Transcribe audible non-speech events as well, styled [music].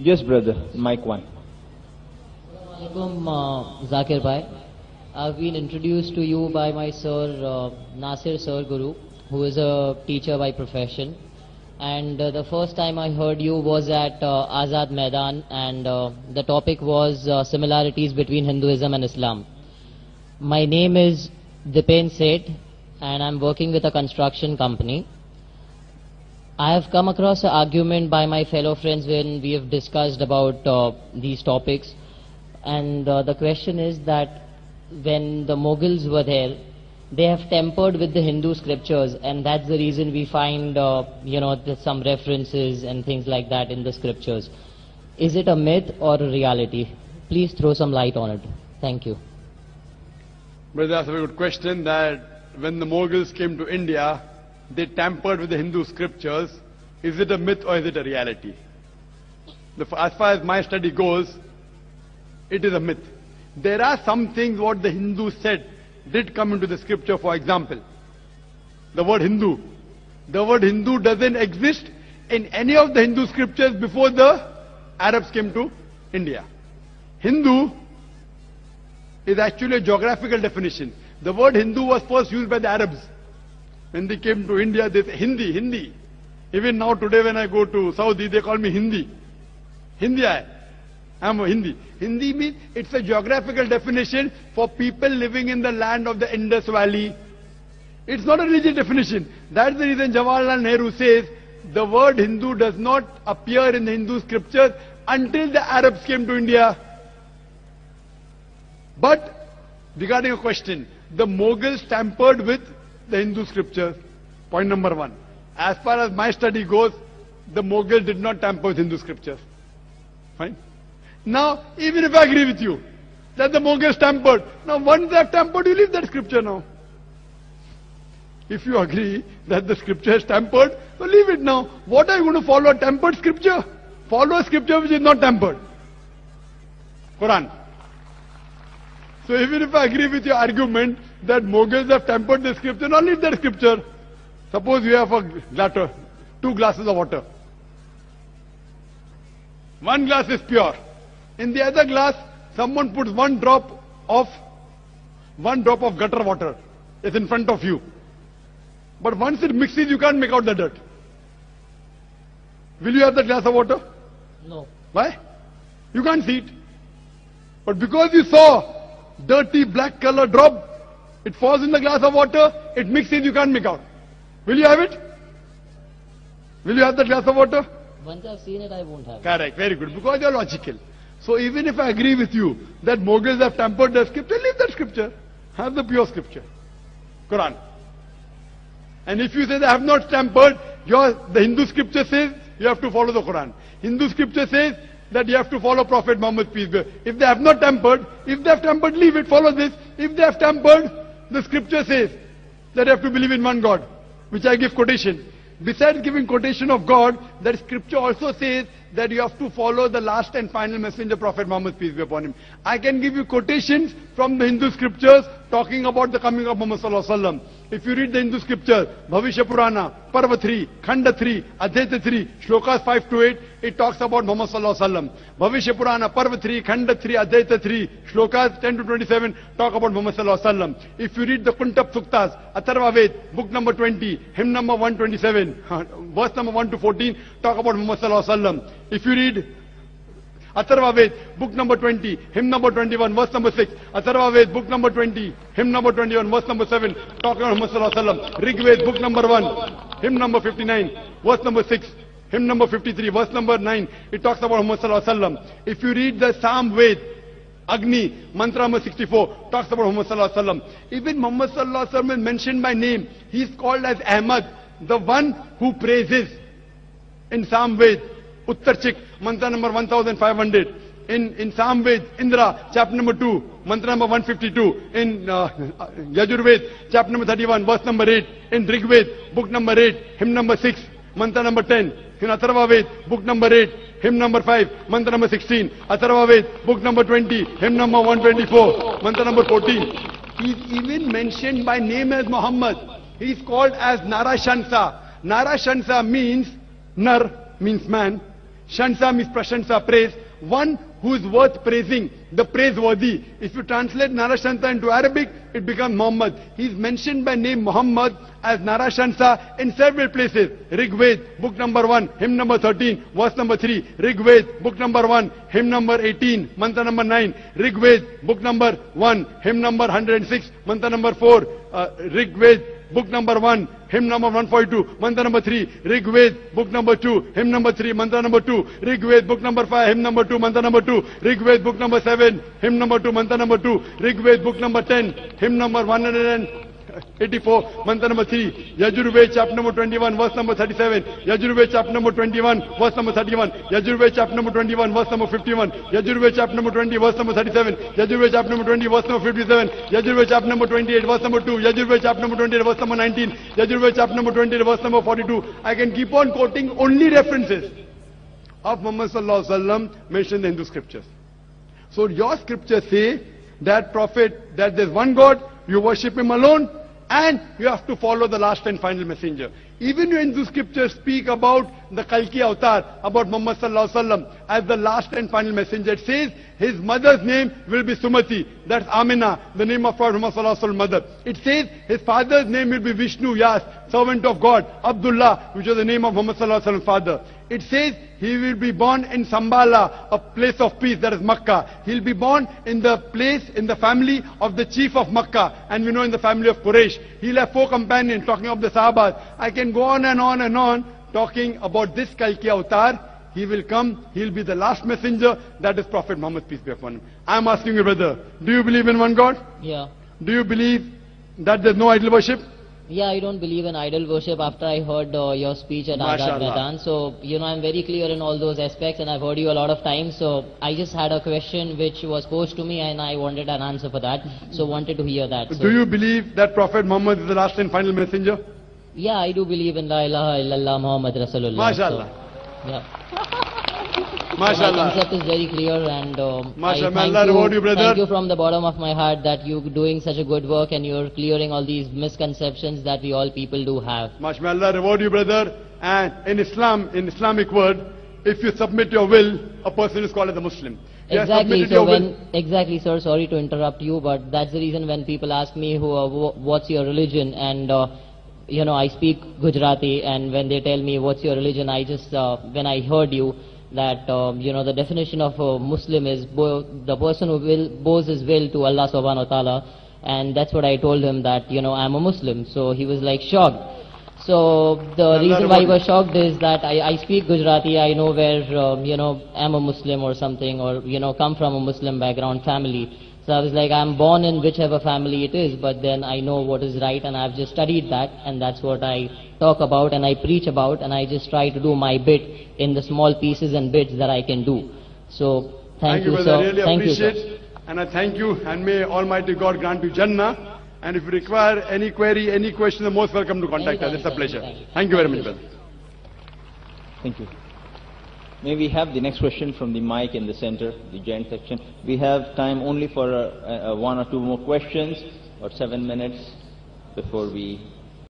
Yes, brother. Mic one. Alaikum, uh, Zakir Bhai. I've been introduced to you by my sir, uh, Nasir Sir Guru, who is a teacher by profession. And uh, the first time I heard you was at uh, Azad Maidan, and uh, the topic was uh, similarities between Hinduism and Islam. My name is Dipen Seth, and I'm working with a construction company. I have come across an argument by my fellow friends when we have discussed about uh, these topics. And uh, the question is that when the Mughals were there, they have tempered with the Hindu scriptures, and that's the reason we find, uh, you know, some references and things like that in the scriptures. Is it a myth or a reality? Please throw some light on it. Thank you. Brother, that's a very good question that when the Mughals came to India, they tampered with the Hindu scriptures. Is it a myth or is it a reality? As far as my study goes, it is a myth. There are some things what the Hindus said did come into the scripture. For example, the word Hindu. The word Hindu doesn't exist in any of the Hindu scriptures before the Arabs came to India. Hindu is actually a geographical definition. The word Hindu was first used by the Arabs. When they came to India, they say Hindi, Hindi. Even now today when I go to Saudi, they call me Hindi. Hindi I. am a Hindi. Hindi means it's a geographical definition for people living in the land of the Indus Valley. It's not a religious definition. That's the reason Jawaharlal Nehru says the word Hindu does not appear in the Hindu scriptures until the Arabs came to India. But regarding a question, the Mughals tampered with the Hindu scriptures. Point number one. As far as my study goes, the Mughals did not tamper with Hindu scriptures. Fine. Now, even if I agree with you that the Mughals tampered, now once they have tampered, you leave that scripture now. If you agree that the scripture is tampered, so leave it now. What are you going to follow? A tampered scripture? Follow a scripture which is not tampered. Quran. So even if I agree with your argument that Mughals have tampered the scripture, now leave that scripture. Suppose you have a glatter, two glasses of water. One glass is pure. In the other glass, someone puts one drop of one drop of gutter water. It's in front of you. But once it mixes, you can't make out the dirt. Will you have that glass of water? No. Why? You can't see it. But because you saw dirty black color drop, it falls in the glass of water, it mixes, you can't make out. Will you have it? Will you have that glass of water? Once I've seen it, I won't have it. Correct, very good, because you're logical. So even if I agree with you that Mughals have tampered the scripture, leave that scripture. Have the pure scripture. Quran. And if you say they have not tampered, your, the Hindu scripture says you have to follow the Quran. Hindu scripture says that you have to follow Prophet Muhammad peace be. If they have not tampered, if they have tampered, leave it, follow this. If they have tampered, the scripture says that you have to believe in one God, which I give quotation. Besides giving quotation of God, that scripture also says that you have to follow the last and final messenger, Prophet Muhammad, peace be upon him. I can give you quotations from the Hindu scriptures talking about the coming of Muhammad sallallahu alaihi wasallam. If you read the Hindu scripture, Bhavishya Purana, Parva 3, Khanda 3, Adhyaya 3, Shlokas 5 to 8, it talks about Muhammad sallallahu alaihi wasallam. Bhavishya Purana, Parva 3, Khanda 3, Adhyaya 3, Shlokas 10 to 27 talk about Muhammad sallallahu alaihi wasallam. If you read the Kuntap Suktas, Atharva Ved, book number 20, hymn number 127, [laughs] verse number 1 to 14, talk about Muhammad sallallahu alaihi wasallam. If you read Atharva Ved, book number 20, hymn number 21, verse number 6. Atharva Ved, book number 20, hymn number 21, verse number 7, talking about Muhammad Sallallahu. Rig Ved, book number 1, hymn number 59, verse number 6. Hymn number 53, verse number 9, it talks about Muhammad Sallallahu. If you read the Sam Ved, Agni, mantra number 64, talks about Muhammad Sallallahu. Even Muhammad Sallallahu is mentioned by name. He is called as Ahmad, the one who praises. In Sam Ved, Uttarchik, mantra number 1500. In, in Psalm Ved, Indra, chapter number 2, mantra number 152. In uh, Yajurved, chapter number 31, verse number 8. In Rigved, book number 8, hymn number 6, mantra number 10. In Atharva Ved, book number 8, hymn number 5, mantra number 16. Atharva Ved, book number 20, hymn number 124, mantra number 14. He is even mentioned by name as Muhammad. He is called as Narashansa. Narashansa means Nar means man. Shansa means prashansa, praise. One who is worth praising, the praiseworthy. If you translate Narashansa into Arabic, it becomes Muhammad. He is mentioned by name Muhammad as Narashansa in several places. Rigved, book number 1, hymn number 13, verse number 3. Rigved, book number 1, hymn number 18, mantra number 9. Rigved, book number 1, hymn number 106, mantra number 4. Uh, Rigved, book number 1, hymn number 142, mantra number 3, Rigved, book number 2, hymn number 3, mantra number 2, Rigved, book number 5, hymn number 2, mantra number 2, Rigved, book number 7, hymn number 2, mantra number 2, Rigved, book number 10, hymn number 84 four mantra number three Yajurveda chapter number twenty one verse number thirty seven Yajurveda chapter number twenty one verse number thirty one Yajurveda number twenty one verse number fifty one Yajurveda chapter number twenty verse number thirty seven Yajurveda chapter number twenty verse number fifty seven Yajurveda chapter number twenty eight verse number two Yajurveda chapter number twenty eight verse number nineteen Yajurveda chapter number twenty eight verse number forty two I can keep on quoting only references of Muhammad सल्लल्लाहु अलैहि वसल्लम mention the Hindu scriptures so your scriptures say that prophet that this one God you worship him alone and you have to follow the last and final messenger. Even when the scriptures speak about the Kalki avatar, about Muhammad sallallahu alaihi wasallam as the last and final messenger, it says his mother's name will be Sumati. That's Amina, the name of Prophet Muhammad sallallahu alaihi mother. It says his father's name will be Vishnu, Yas, servant of God, Abdullah, which is the name of Muhammad sallallahu alaihi father. It says he will be born in Shambhala, a place of peace, that is Makkah. He'll be born in the place, in the family of the chief of Makkah, and we know in the family of Quraysh. He'll have four companions, talking of the Sahabas. I can go on and on and on, talking about this Kalki avatar. He will come, he'll be the last messenger, that is Prophet Muhammad, peace be upon him. I'm asking you, brother, do you believe in one God? Yeah. Do you believe that there's no idol worship? Yeah, I don't believe in idol worship after I heard uh, your speech at Azad Mashallah. Maidan. So, you know, I'm very clear in all those aspects and I've heard you a lot of times. So, I just had a question which was posed to me and I wanted an answer for that. So, wanted to hear that. So, Do you believe that Prophet Muhammad is the last and final messenger? Yeah, I do believe in La ilaha illallah Muhammad Rasulullah. Mashallah. So, yeah. [laughs] MashaAllah. concept is very clear and um, I thank reward you, brother. thank you from the bottom of my heart that you're doing such a good work and you're clearing all these misconceptions that we all people do have. May reward you, brother. And in Islam, in Islamic word, if you submit your will, a person is called as a Muslim. You Exactly. So when exactly, sir. Sorry to interrupt you, but that's the reason when people ask me who, uh, what's your religion, and uh, you know, I speak Gujarati, and when they tell me what's your religion, I just uh, when I heard you that um, you know the definition of a Muslim is bo- the person who will bows his will to Allah Subhanahu wa Taala, and that's what I told him that you know I'm a Muslim. So he was like shocked. So the reason why he was shocked is that I, I speak Gujarati, I know where, um, you know, I'm a Muslim or something, or, you know, come from a Muslim background family. So I was like, I'm born in whichever family it is, but then I know what is right, and I've just studied that, and that's what I talk about, and I preach about, and I just try to do my bit in the small pieces and bits that I can do. So, thank, you, you, brother. sir. Really thank you, appreciate. sir. and I thank you. And may Almighty God grant you Jannah. And if you require any query, any question, you're most welcome to contact us. It's a pleasure. anytime. Thank you very Thank much, you. brother. Thank you. May we have the next question from the mic in the center, the joint section. We have time only for uh, uh, one or two more questions, or seven minutes before we